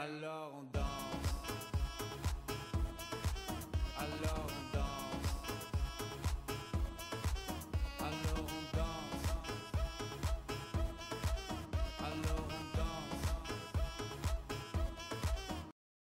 Alors on danse.